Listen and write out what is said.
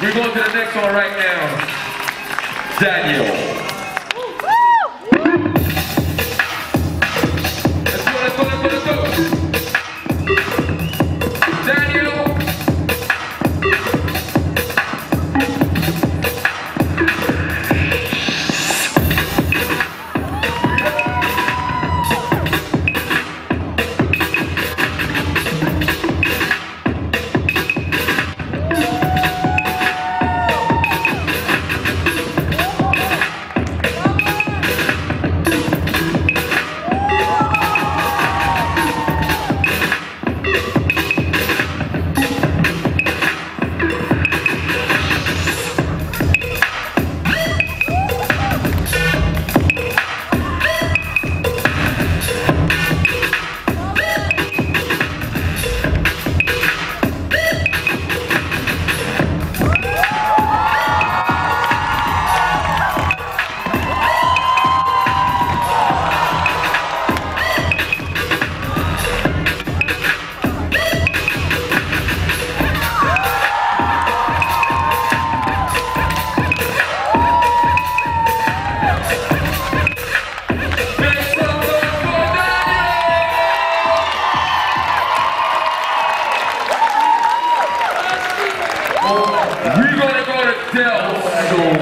You're going to the next one right now. Daniel. Daniel.